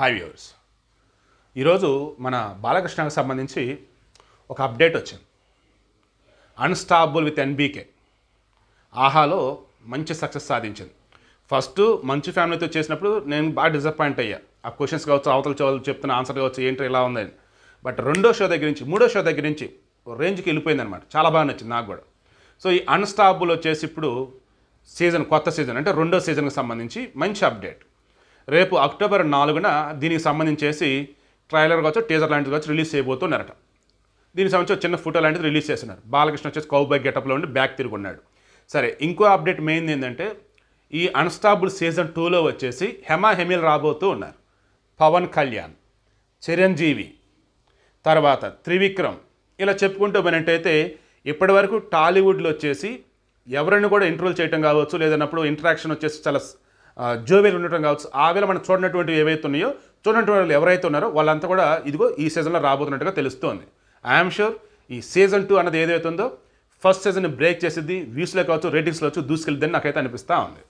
Hi viewers ఈరోజు మన బాలకృష్ణకు సంబంధించి ఒక అప్డేట్ వచ్చింది. అన్స్టాబుల్ విత్ ఎన్బీకే ఆహాలో మంచి సక్సెస్ సాధించింది. ఫస్ట్ మంచి ఫ్యామిలీతో చేసినప్పుడు నేను బాగా డిసప్పాయింట్ అయ్యా. ఆ క్వశ్చన్స్ కావచ్చు అవతల చోళ్ళు చెప్తున్న ఆన్సర్ కావచ్చు ఏంటో ఇలా ఉందని బట్ రెండో షో దగ్గర నుంచి మూడో షో దగ్గర నుంచి ఓ రేంజ్కి వెళ్ళిపోయింది అనమాట చాలా బాగా నచ్చింది నాకు కూడా. సో ఈ అన్స్టాబుల్ వచ్చేసి ఇప్పుడు సీజన్ కొత్త సీజన్ అంటే రెండో సీజన్కి సంబంధించి మంచి అప్డేట్ రేపు అక్టోబర్ నాలుగున దీనికి సంబంధించేసి ట్రైలర్ కావచ్చు టీజర్ లాంటిది కావచ్చు రిలీజ్ చేయబోతున్నారట. దీనికి సంబంధించి చిన్న ఫోటో లాంటిది రిలీజ్ చేస్తున్నారు. బాలకృష్ణ వచ్చేసి కౌబాయ్ గెటప్లో ఉండి బ్యాక్ తిరుగున్నాడు సరే ఇంకో అప్డేట్ మెయిన్ ఏంటంటే ఈ అన్స్టాబుల్ సీజన్ టూలో వచ్చేసి హెమా హెమిల్ రాబోతూ ఉన్నారు. పవన్ కళ్యాణ్ చిరంజీవి తర్వాత త్రివిక్రమ్. ఇలా చెప్పుకుంటూ పోయినట్టయితే ఇప్పటివరకు టాలీవుడ్లో వచ్చేసి ఎవరిని కూడా ఇంటర్వ్యూలు చేయటం కావచ్చు లేదన్నప్పుడు ఇంటరాక్షన్ వచ్చేసి చాలా జోవేలు ఉండటం కావచ్చు. ఆ వేళ మనం చూడనటువంటి ఏవైతే ఉన్నాయో చూడనటువంటి వాళ్ళు ఎవరైతే ఉన్నారో వాళ్ళంతా కూడా ఇదిగో ఈ సీజన్లో రాబోతున్నట్టుగా తెలుస్తోంది. ఐఎమ్ షూర్ ఈ సీజన్ టూ అన్నది ఏదైతే ఉందో ఫస్ట్ సీజన్ బ్రేక్ చేసేది వ్యూస్లో కావచ్చు రేటింగ్స్లో వచ్చి దూసుకెళ్తుందని నాకైతే అనిపిస్తూ ఉంది.